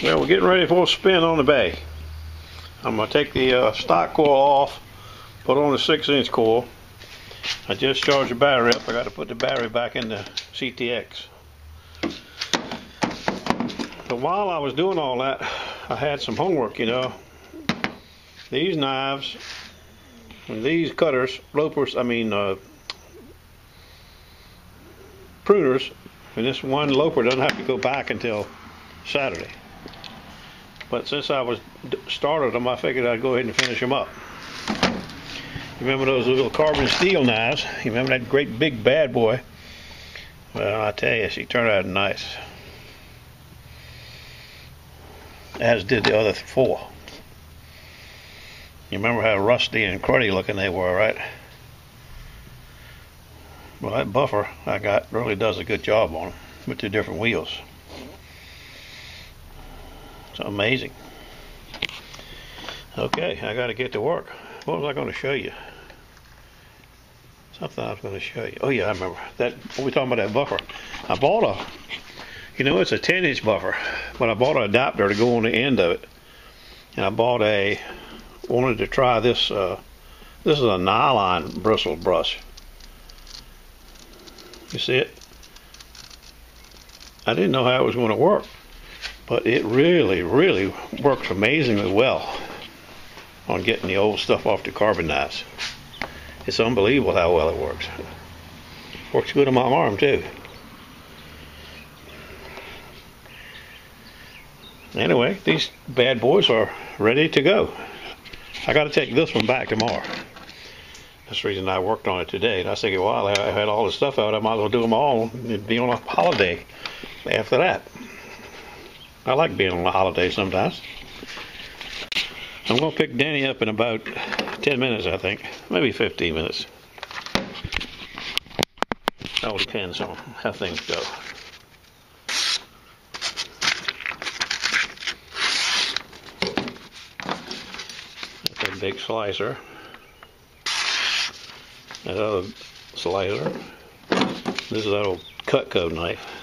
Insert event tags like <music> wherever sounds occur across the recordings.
Well, we're getting ready for a spin on the bay. I'm going to take the uh, stock coil off, put on the 6 inch coil. I just charged the battery up. I got to put the battery back in the CTX. But while I was doing all that, I had some homework, you know. These knives and these cutters, loppers, I mean, uh, pruners, and this one lopper doesn't have to go back until Saturday. But since I was started them, I figured I'd go ahead and finish them up. You remember those little carbon steel knives? You remember that great big bad boy? Well, I tell you, she turned out nice. As did the other four. You remember how rusty and cruddy looking they were, right? Well, that buffer I got really does a good job on them with the different wheels. It's amazing. Okay, I got to get to work. What was I going to show you? Something I was going to show you. Oh yeah, I remember that. We talking about that buffer. I bought a, you know, it's a 10 inch buffer, but I bought an adapter to go on the end of it, and I bought a. Wanted to try this. Uh, this is a nylon bristle brush. You see it? I didn't know how it was going to work but it really, really works amazingly well on getting the old stuff off the carbon knives. It's unbelievable how well it works. Works good on my arm too. Anyway, these bad boys are ready to go. I got to take this one back tomorrow. That's the reason I worked on it today. And I figured, well, I had all the stuff out. I might as well do them all and be on a holiday after that. I like being on a holiday sometimes. I'm going to pick Denny up in about 10 minutes, I think. Maybe 15 minutes. It all depends on how things go. That's a big slicer. That other slicer. This is that old Cutco knife.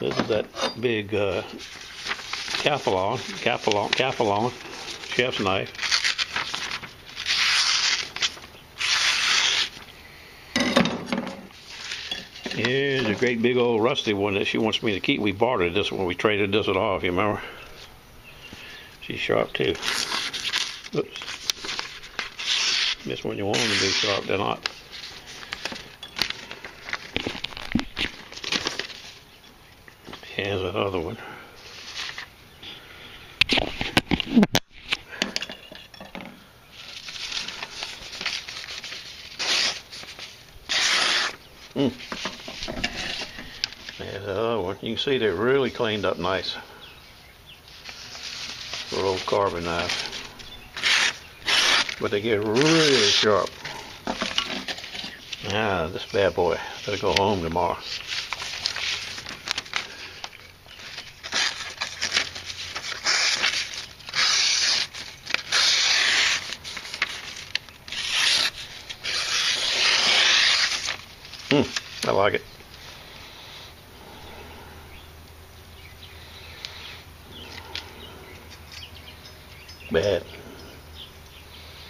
This is that big uh, Calphalon, Calphalon, Calphalon chef's knife. Here's a great big old rusty one that she wants me to keep. We bartered this one. We traded this one off, you remember? She's sharp too. Oops. This one you want them to be sharp, they're not. Here's another one. Mm. There's another one. You can see they're really cleaned up nice. For old carbon knife. But they get really sharp. Ah, this bad boy. Gotta go home tomorrow. Like it. Bad.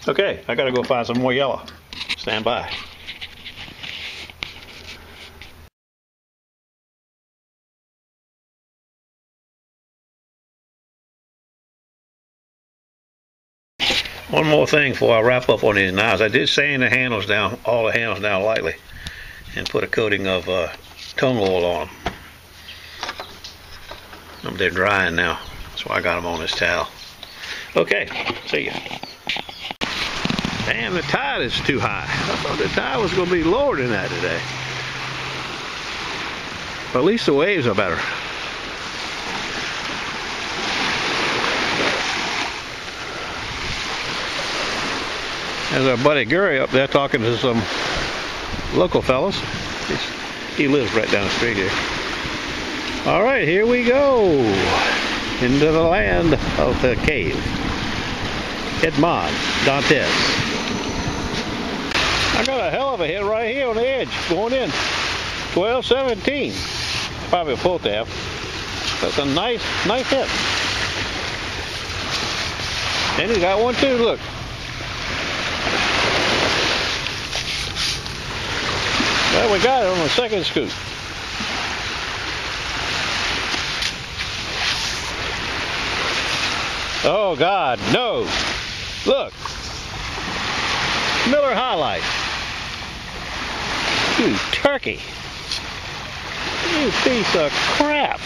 Okay, I gotta go find some more yellow. Stand by. One more thing before I wrap up on these knives. I did sand the handles down, all the handles down lightly and put a coating of uh, tung oil on them. They're drying now. That's why I got them on this towel. Okay, see ya. Damn, the tide is too high. I thought the tide was going to be lower than that today. But at least the waves are better. There's our buddy Gary up there talking to some local fellas. He lives right down the street here. All right, here we go into the land of the cave. Edmond Dantes. I got a hell of a hit right here on the edge, going in 1217. probably a full tap. That's a nice, nice hit. And he's got one too, look. Well, we got it on the second scoop. Oh God, no! Look, Miller High Life. You turkey. You piece of crap.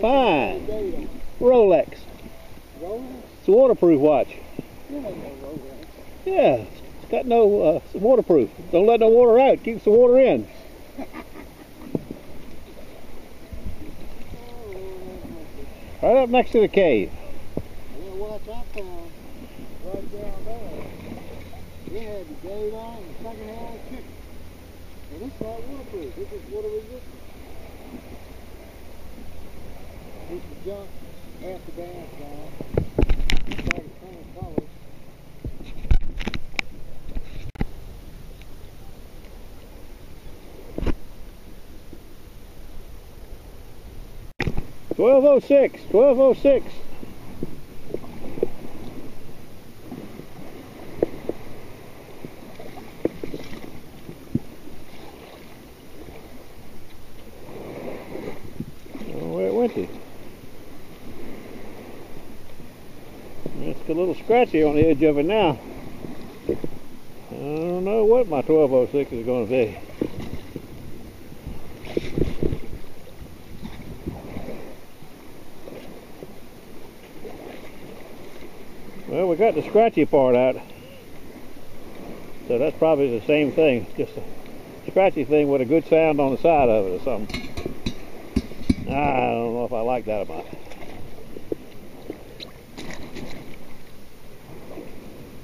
Fine. Rolex. It's a waterproof watch. Yeah, it's got no, uh, it's waterproof. Don't let no water out. Keeps the water in. Right up next to the cave. Right down there. They had the gate on the second hand kick. And it's not waterproof. This is water resistant. This is junk half the gas down. 1206, 1206. Where went he? It's a little scratchy on the edge of it now. I don't know what my 1206 is going to be. We got the scratchy part out. So that's probably the same thing. Just a scratchy thing with a good sound on the side of it or something. Ah, I don't know if I like that about it.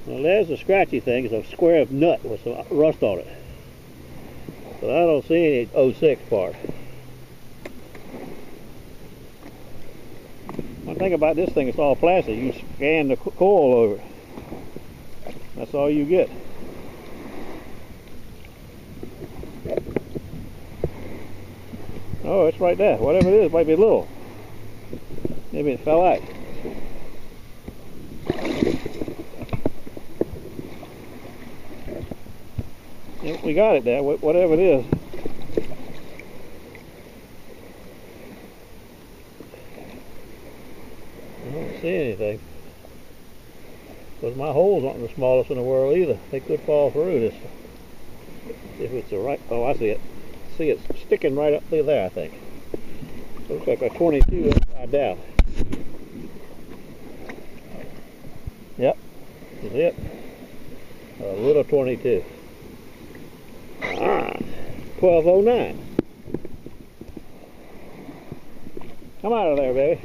Well, there's the scratchy thing. It's a square of nut with some rust on it. But I don't see any 06 part. Thing about this thing, it's all plastic. You can scan the coil over it. That's all you get. Oh, it's right there. Whatever it is, it might be little. Maybe it fell out. Yep, we got it there, whatever it is. I Because my holes aren't the smallest in the world either. They could fall through this. If it's the right, oh I see it. See it's sticking right up through there I think. Looks like a 22 upside down. Yep, that's it. A little 22. Ah, 1209. Come out of there, baby.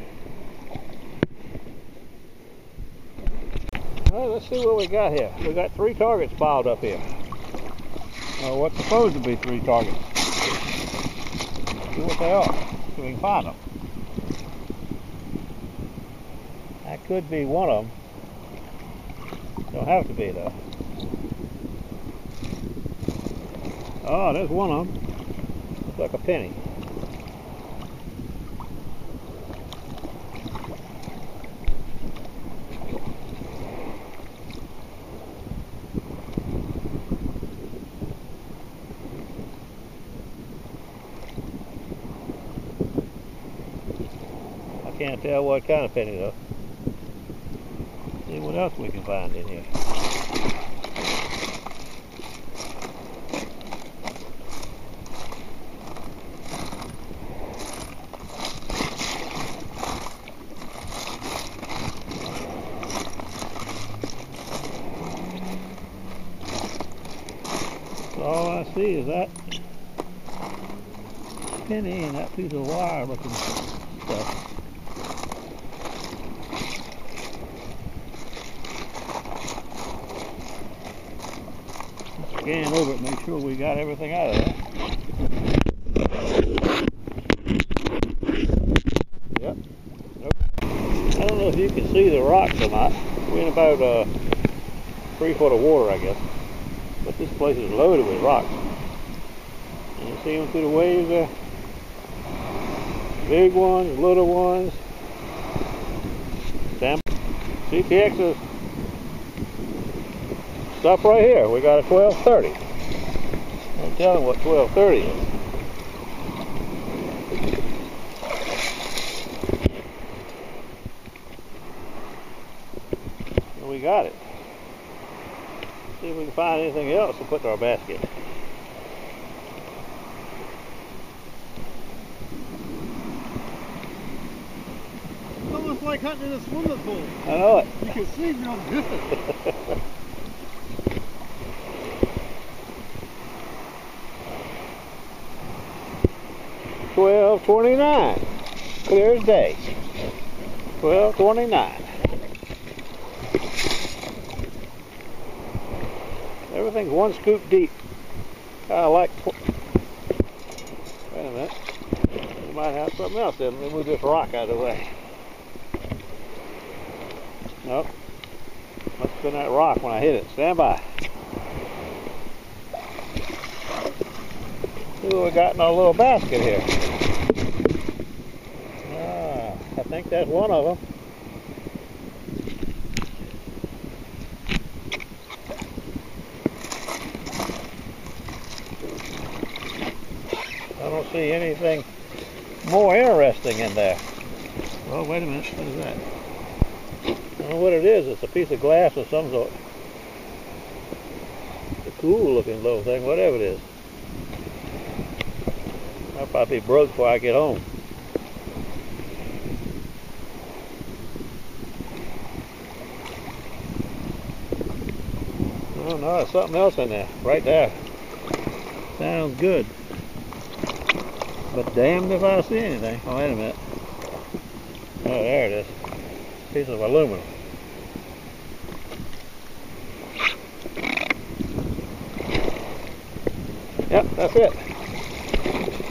All right, let's see what we got here. We got three targets piled up here. Or what's supposed to be three targets. See what they are, we can find them. That could be one of them. Don't have to be though. Oh, there's one of them. Looks like a penny. I can't tell what kind of penny though. See what else we can find in here. All I see is that penny and that piece of wire looking stuff. Scan over it, make sure we got everything out of there. Yep. Nope. I don't know if you can see the rocks or not. We're in about uh, three foot of water, I guess. But this place is loaded with rocks. And you see them through the waves there? Big ones, little ones. Damn. Is stop right here. We got a 1230. I'm telling what 1230 is. And we got it. See if we can find anything else to put in our basket. It's almost like hunting in a swimming pool. I know it. You can see real good. <laughs> Twelve twenty-nine. Clear as day. Twelve twenty-nine. Everything's one scoop deep. I like. Wait a minute. We might have something else in. Let me move this rock out of the way. Nope. Must have been that rock when I hit it. Stand by. What we got in our little basket here. Ah, I think that's one of them. I don't see anything more interesting in there. Well, wait a minute. What is that? I don't know what it is. It's a piece of glass of some sort. It's a cool looking little thing, whatever it is. I'll probably be broke before I get home. Oh something else in there. Right there. Sounds good. But damned if I see anything. Oh, wait a minute. Oh, there it is. Piece of aluminum. Yep, that's it.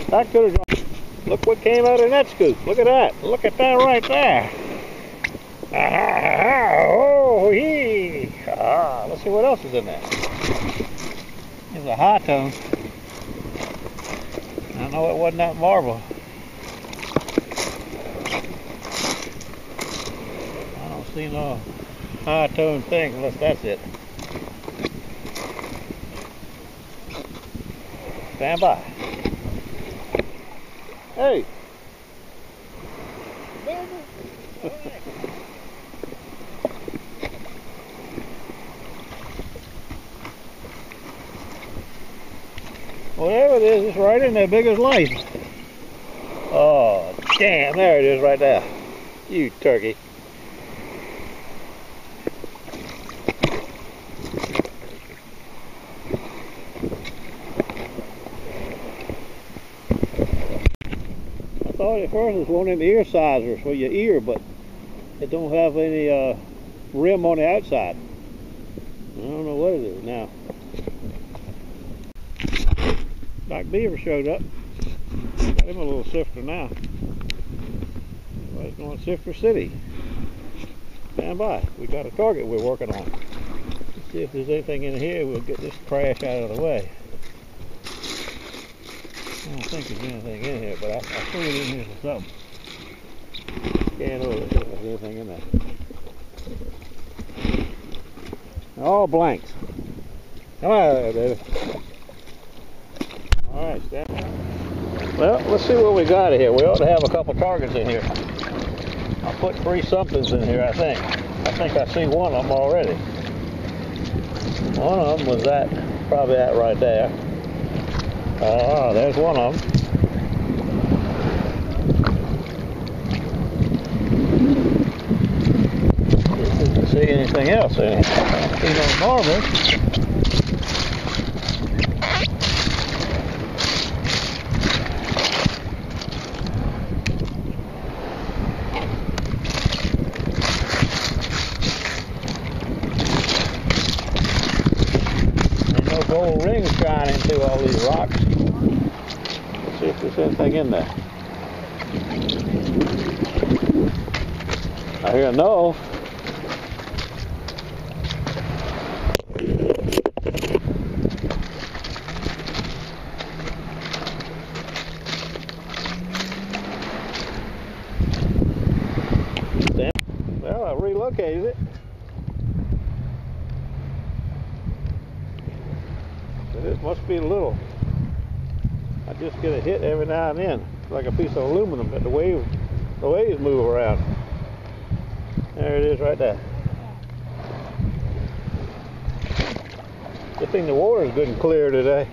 That could have. Look what came out of that scoop. Look at that. Look at that right there. Ah, oh, hee. Ah, let's see what else is in there. There's a high tone. I know it wasn't that marble. I don't see no high tone thing unless that's it. Stand by. Hey. Right in there, big as life. Oh, damn, there it is right there. You turkey. I thought at first it was one of them ear sizers for your ear, but it don't have any uh, rim on the outside. I don't know what it is now. Doc Beaver showed up. Got him a little sifter now. It's going to Sifter City. Stand by. We got a target we're working on. Let's see if there's anything in here. We'll get this trash out of the way. I don't think there's anything in here, but I, I threw it in here for something. Scan over if there's anything in there. All blanks. Come on there, baby. Well, let's see what we got here. We ought to have a couple targets in here. I put three somethings in here, I think. I think I see one of them already. One of them was that, probably that right there. Ah, there's one of them. See anything else in here. See no marbles. anything in there. I hear a no. Damn. Well, I relocated it. it must be a little. I just get a hit every now and then, like a piece of aluminum that the wave, the waves move around. There it is right there. Good thing the water is good and clear today.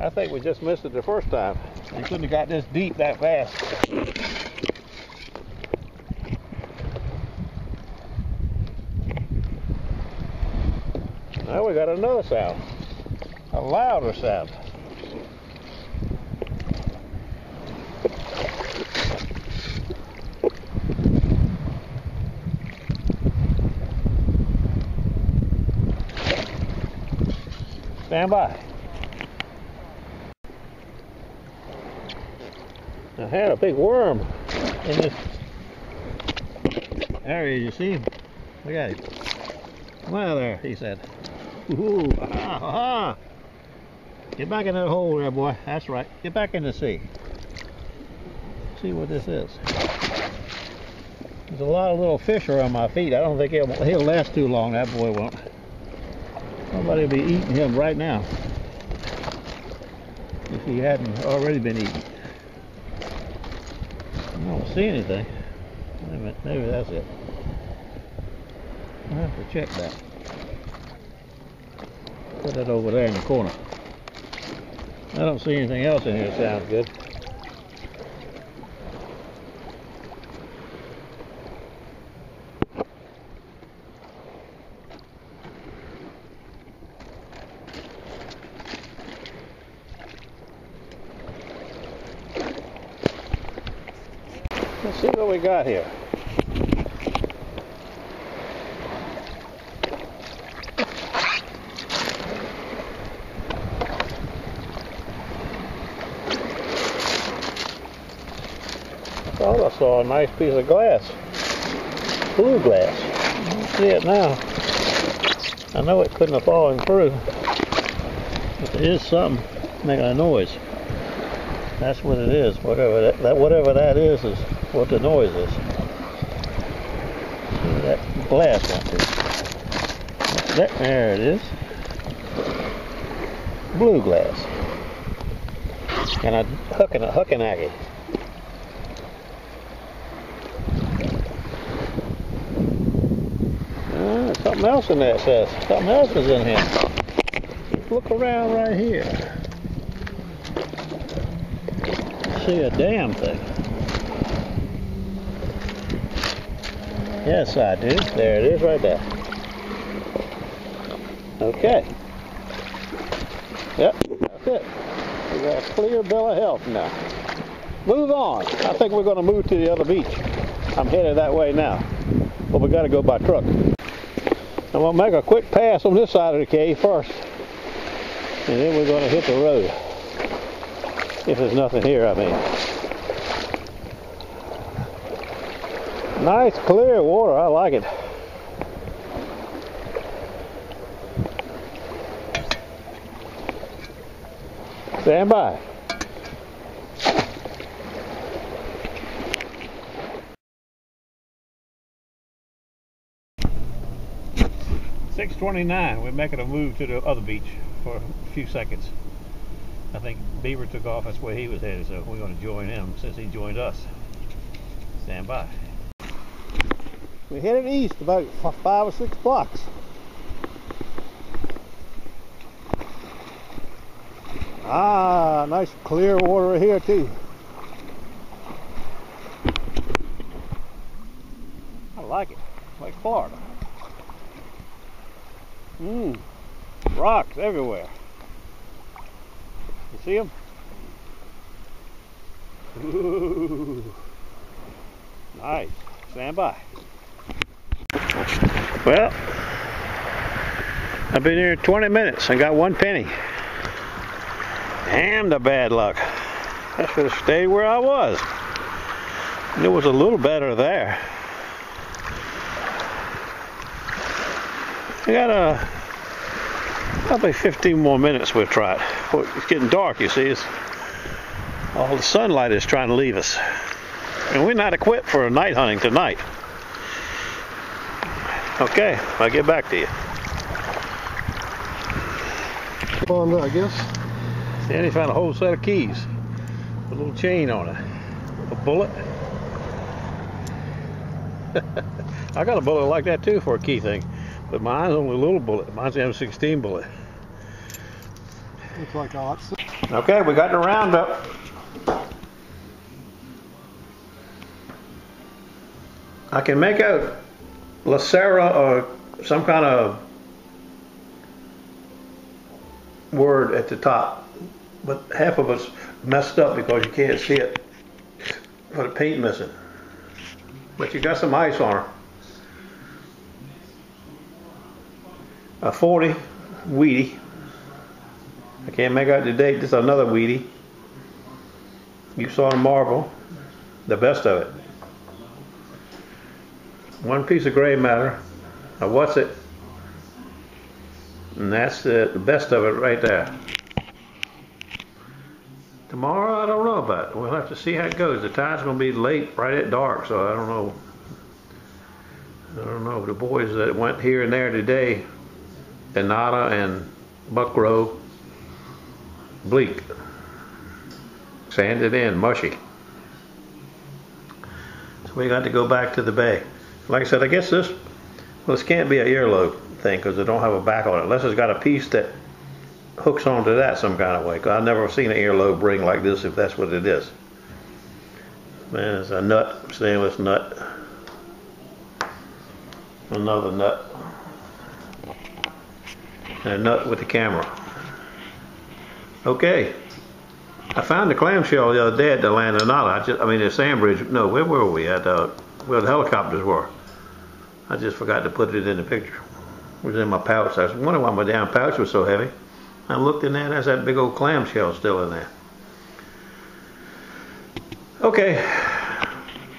I think we just missed it the first time. You couldn't have got this deep that fast. Now we got another sound. A louder sound. Stand by. Had a big worm in this. area, you see? Look at him. Come out there, he said. Ooh. Get back in that hole there, boy. That's right. Get back in the sea. See what this is. There's a lot of little fish around my feet. I don't think he'll, he'll last too long. That boy won't. Somebody will be eating him right now. If he hadn't already been eaten. I don't see anything. Maybe that's it. I have to check that. Put that over there in the corner. I don't see anything else in here that sounds good. Got here. Thought I saw a nice piece of glass. Blue glass. I see it now. I know it couldn't have fallen through. But there is something making a noise. That's what it is. Whatever that, that whatever that is is what the noise is. That glass out there. That, there it is. Blue glass. And a hooking a hooking aggie. Uh, something else in there says. Something else is in here. Look around right here. See a damn thing. Yes, I do. There it is right there. Okay. Yep, that's it. We got a clear bill of health now. Move on. I think we're going to move to the other beach. I'm headed that way now. But we got to go by truck. I'm going to make a quick pass on this side of the cave first. And then we're going to hit the road. If there's nothing here, I mean. Nice clear water, I like it. Stand by. Six twenty-nine. We're making a move to the other beach for a few seconds. I think Beaver took off. That's where he was headed, so we're going to join him since he joined us. Stand by. We're headed east about five or six blocks. Ah, nice clear water here too. I like it, like Florida. Mmm, rocks everywhere. You see them? Ooh, nice. Stand by. Well, I've been here 20 minutes and got one penny. Damn the bad luck. I should have stayed where I was. It was a little better there. I got a probably 15 more minutes. We'll try it. It's getting dark. You see, it's, all the sunlight is trying to leave us, and we're not equipped for a night hunting tonight. Okay, I'll get back to you. On, I guess. Denny found a whole set of keys, a little chain on it, a bullet. <laughs> I got a bullet like that too for a key thing, but mine's only a little bullet. Mine's an M16 bullet. Looks like a Okay, we got the roundup. I can make out Lacera or some kind of word at the top, but half of it's messed up because you can't see it for the paint missing. But you got some ice on her. A 40 Wheatie. I can't make out the date. This is another Wheatie. You saw the marble, the best of it. One piece of gray matter. Now what's it? And that's the, the best of it right there. Tomorrow, I don't know about. it. We'll have to see how it goes. The tide's going to be late, right at dark, so I don't know. I don't know. The boys that went here and there today, Enata and Buckroe, bleak, sanded in, mushy. So we got to go back to the bay. Like I said, I guess this, well, this can't be a earlobe thing because they don't have a back on it, unless it's got a piece that hooks onto that some kind of way. Cause I've never seen an earlobe ring like this if that's what it is. Man, it's a nut, stainless nut. Another nut. And a nut with the camera. Okay. I found the clamshell the other day at the Landonata. I just, I mean, the Sandbridge. No, where were we? At uh, where the helicopters were. I just forgot to put it in the picture. It was in my pouch. I was wondering why my damn pouch was so heavy. I looked in there, there's that big old clamshell still in there. Okay.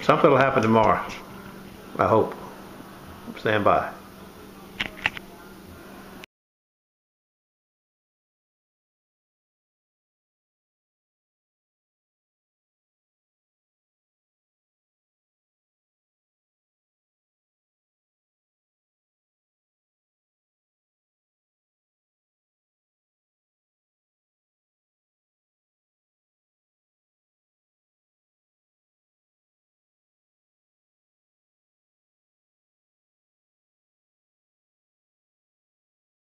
Something will happen tomorrow. I hope. Stand by.